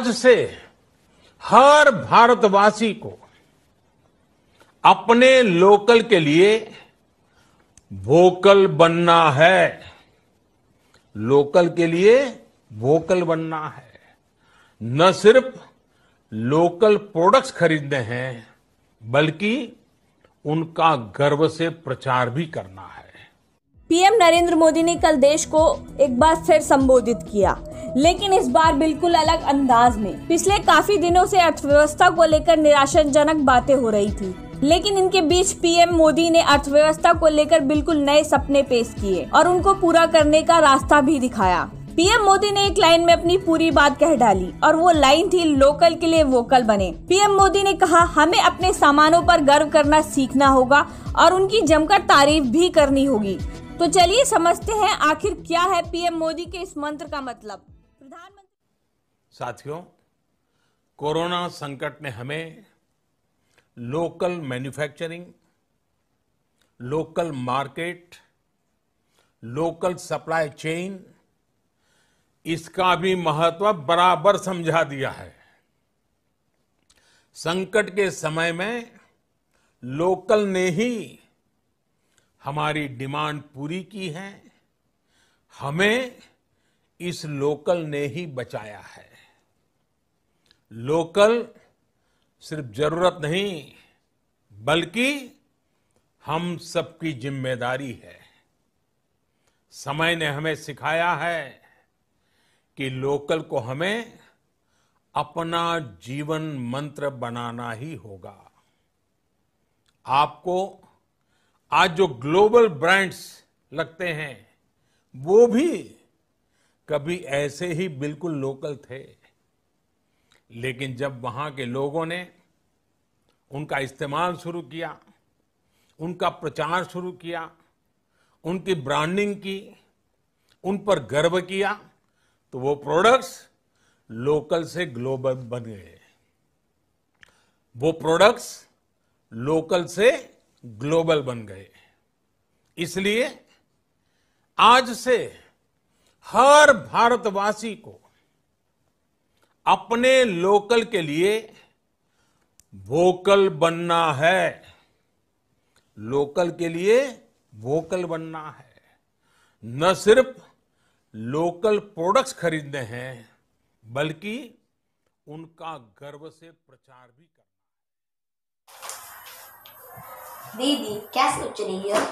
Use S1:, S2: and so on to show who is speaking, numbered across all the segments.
S1: आज से हर भारतवासी को अपने लोकल के लिए वोकल बनना है। लोकल के लिए वोकल बनना है। न सिर्फ़ लोकल प्रोडक्ट्स खरीदने हैं, बल्कि उनका गर्व से प्रचार भी करना है।
S2: पीएम नरेंद्र मोदी ने कल देश को एक बार फिर संबोधित किया। लेकिन इस बार बिल्कुल अलग अंदाज में। पिछले काफ़ी दिनों से अर्थव्यवस्था को लेकर निराशाजनक बातें हो रही थी। लेकिन इनके बीच पीएम मोदी ने अर्थव्यवस्था को लेकर बिल्कुल नए सपने पेश किए और उनको पूरा करने का रास्ता भी दिखाया। पीएम मोदी ने एक लाइन में अपनी पूरी बात कह डाली और वो लाइन थी लोकल के लिए वोकल बने। पीएम मोदी ने कहा, हमें अपने सामानों पर गर्व करना सीखना होगा और उनकी जमकर तारीफ़ भी करनी होगी। तो चलिए समझते हैं आखिर क्या है पीएम मोदी के इस मंत्र का मतलब।
S1: साथियों, कोरोना संकट ने हमें local manufacturing local market local supply chain इसका भी महत्व बराबर समझा दिया है। संकट के समय में लोकल ने ही हमारी डिमांड पूरी की है। हमें इस लोकल ने ही बचाया है। लोकल सिर्फ़ ज़रूरत नहीं, बल्कि हम सबकी ज़िम्मेदारी है। समय ने हमें सिखाया है कि लोकल को हमें अपना जीवन मंत्र बनाना ही होगा। आपको आज जो ग्लोबल ब्रांड्स लगते हैं, वो भी कभी ऐसे ही बिल्कुल लोकल थे। लेकिन जब वहाँ के लोगों ने उनका इस्तेमाल शुरू किया, उनका प्रचार शुरू किया, उनकी ब्रांडिंग की, उन पर गर्व किया तो वो प्रोडक्ट्स लोकल से ग्लोबल बन गए। वो प्रोडक्ट्स लोकल से ग्लोबल बन गए। इसलिए आज से हर भारतवासी को अपने लोकल के लिए वोकल बनना है। लोकल के लिए वोकल बनना है। न सिर्फ़ लोकल प्रोडक्ट्स खरीदने हैं, बल्कि उनका गर्व से प्रचार भी करना है।
S3: दीदी, क्या सोच रही हो?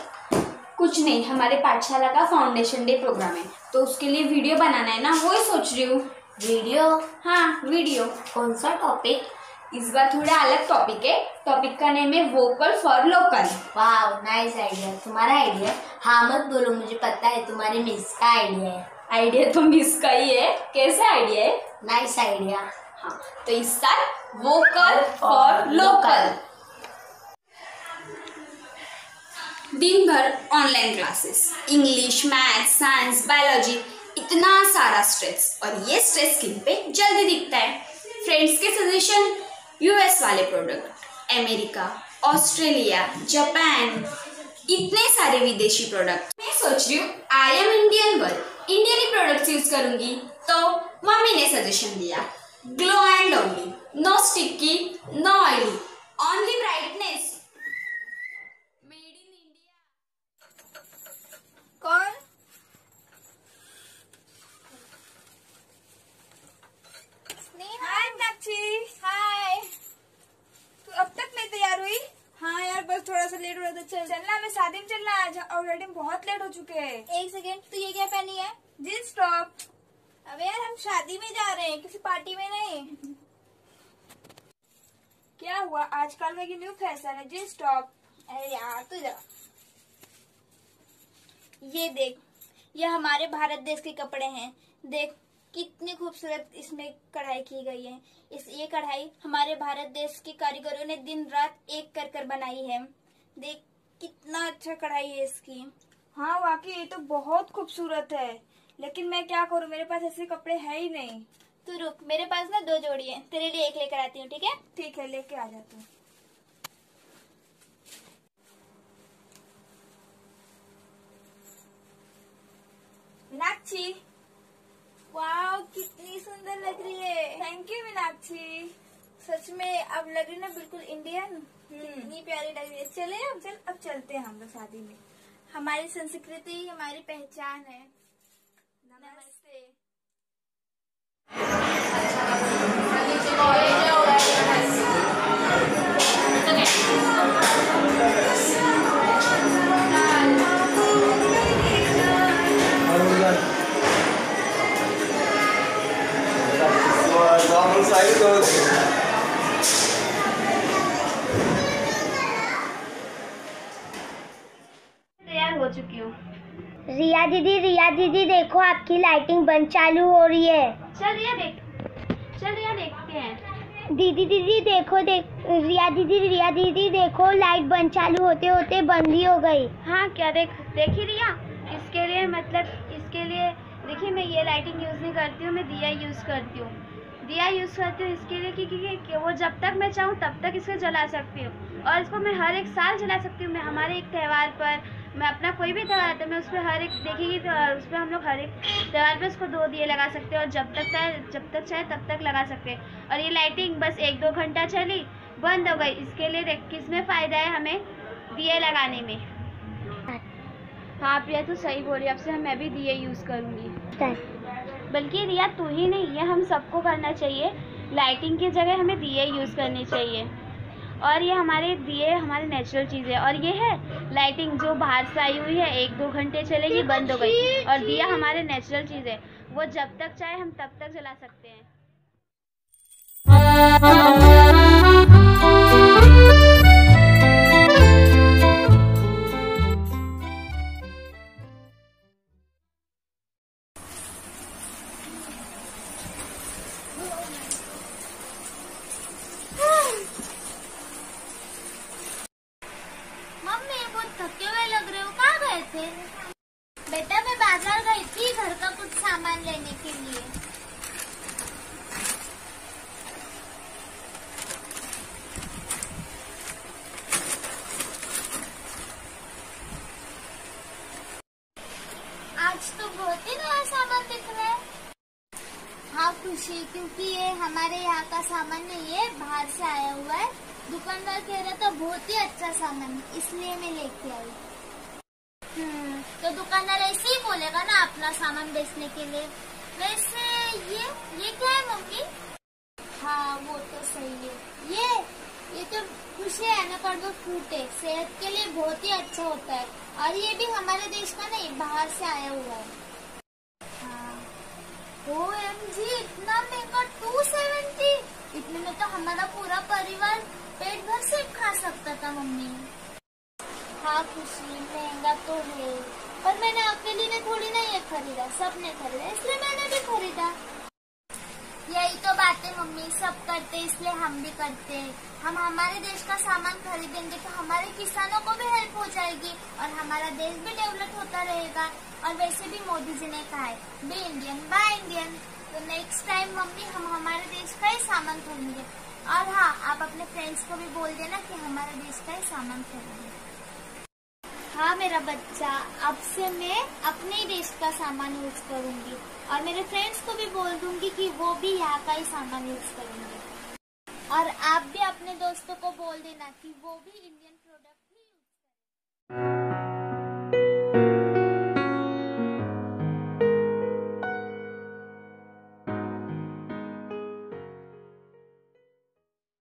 S4: कुछ नहीं, हमारे पाठशाला का फाउंडेशन डे प्रोग्राम है। तो उसके लिए वीडियो बनाना है ना? वो ही सोच रही हूँ।
S3: वीडियो?
S4: हाँ वीडियो।
S3: कौन सा टॉपिक
S4: इस बार थोड़ा अलग टॉपिक है। टॉपिक का नेम है वोकल फॉर लोकल
S3: वाह नाइस आइडिया तुम्हारा आइडिया हाँ मत बोलो मुझे पता है तुम्हारे मिस का आइडिया है।
S4: आइडिया तो मिस का ही है। कैसे आइडिया है?
S3: नाइस आइडिया
S4: हाँ तो इस साल वोकल फॉर लोकल दिन भर online classes English math science biology इतना सारा स्ट्रेस और ये स्ट्रेस स्किन पे जल्दी दिखता है। फ्रेंड्स के सजेशन यूएस वाले प्रोडक्ट अमेरिका ऑस्ट्रेलिया जापान इतने सारे विदेशी प्रोडक्ट मैं सोच रही हूँ I am Indian girl Indian he products use करूँगी। तो मम्मी ने सजेशन दिया glow and only no sticky no oily only brightness made in India
S5: कौन हाय मीनाक्षी हाय तू अब तक नहीं तैयार हुई हाँ यार बस थोड़ा सा लेट हो रहा था चल। चलना मैं शादी में चलना आज ऑलरेडी बहुत लेट हो चुके हैं।
S6: एक सेकेंड तो ये क्या पहनी है?
S5: जींस टॉप
S6: अबे यार हम शादी में जा रहे हैं किसी पार्टी में नहीं।
S5: क्या हुआ? आजकल का ये न्यू फ़ैशन है? जींस टॉप
S6: अरे यार तू जा। ये देख ये हमारे भारत देश के कपड़े हैं। देख कितनी खूबसूरत इसमें कढ़ाई की गई है। इस ये कढ़ाई हमारे भारत देश के कारीगरों ने दिन रात एक कर कर बनाई है। देख कितना अच्छा कढ़ाई है इसकी।
S5: हाँ वाकई ये तो बहुत खूबसूरत है। लेकिन मैं क्या करूँ? मेरे पास ऐसे कपड़े है ही नहीं।
S6: तू रुक मेरे पास ना दो जोड़ी है। तेरे लिए एक लेकर आती हूँ ठीक है?
S5: ठीक है लेके आ जाती हूँ। मीनाक्षी
S6: वाह कितनी सुंदर लग रही है।
S5: Thank you
S7: Meenakshi. सच में अब लग रही ना बिल्कुल इंडियन कितनी प्यारी लग रही है। चले अब चल अब चलते हैं हम लोग शादी में। हमारी संस्कृति हमारी पहचान है। चुकी हूँ।
S8: रिया दीदी रिया दीदी देखो आपकी लाइटिंग बंद चालू हो रही है।
S7: चल रिया देख। चल रिया देखते हैं।
S8: दीदी दीदी देखो देख। रिया दीदी रिया दीदी देखो लाइट बंद चालू होते होते बंद ही हो गई।
S7: हाँ क्या देख देखी रिया? इसके लिए मतलब इसके लिए देखिए मैं ये लाइटिंग यूज़ नहीं करती हूँ मैं दिया यूज़ करती हूँ। दिया यूज़ करती हूँ इसके लिए क्योंकि कि, कि वो जब तक मैं चाहूँ तब तक इसको जला सकती हूँ। और इसको मैं हर एक साल जला सकती हूँ मैं हमारे एक त्यौहार पर मैं अपना कोई भी त्यौहार आता है मैं उस पर हर एक देखेगी तो उस पर हम लोग हर एक त्यौहार पर उसको दो दिए लगा सकते हैं और जब तक जब तक चाहे तब तक लगा सकते हैं। और ये लाइटिंग बस एक दो घंटा चली, बंद हो गई। इसके लिए किसमें फ़ायदा है हमें दिए लगाने में? हाँ प्रिया तो सही बोल रही है। अब से मैं भी दिए यूज़ करूँगी। बल्कि रिया, तू ही नहीं, ये हम सबको करना चाहिए। लाइटिंग की जगह हमें दिए यूज़ करनी चाहिए। और ये हमारे दिए हमारे नेचुरल चीज़ है। और ये है लाइटिंग जो बाहर से आई हुई है, एक दो घंटे चलेगी बंद हो गई। और दिया हमारे नेचुरल चीज़ है। वो जब तक चाहे हम तब तक जला सकते हैं।
S9: खुशी क्योंकि ये हमारे यहाँ का सामान नहीं है बाहर से आया हुआ है। दुकानदार कह रहा था बहुत ही अच्छा सामान इसलिए मैं लेके आई। हम्म, तो दुकानदार ऐसे ही बोलेगा ना अपना सामान बेचने के लिए। वैसे ये ये क्या है मम्मी? हाँ वो तो सही है। ये ये तो खुशी है ना कर फ्रूट है सेहत के लिए बहुत ही अच्छा होता है। और ये भी हमारे देश का नहीं बाहर से आया हुआ हाँ। जी इतना महँगा टू सेवेंटी इतने में तो हमारा पूरा परिवार पेट भर से खा सकता था मम्मी। हाँ खुशी, महँगा तो है। पर मैंने अकेली ने थोड़ी ना ये खरीदा सबने खरीदा, इसलिए मैंने भी खरीदा। यही तो बात मम्मी सब करते इसलिए हम भी करते हैं। हम हमारे देश का सामान खरीदेंगे तो हमारे किसानों को भी हेल्प हो जाएगी और हमारा देश भी डेवलप होता रहेगा। और वैसे भी मोदी जी ने कहा है बी इंडियन बाय इंडियन तो नेक्स्ट टाइम मम्मी, हम हमारे देश का ही सामान खरीदेंगे। और हाँ आप अपने फ्रेंड्स को भी बोल देना कि हमारे देश का ही सामान खरीदेंगे। हाँ मेरा बच्चा, अब से मैं अपने देश का सामान यूज़ करूँगी। और मेरे फ्रेंड्स को भी बोल दूँगी कि वो भी यहाँ का ही सामान यूज़ करेंगे। और आप भी अपने दोस्तों को बोल देना कि वो भी इंडियन प्रोडक्ट ही यूज़ करें